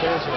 Obrigado.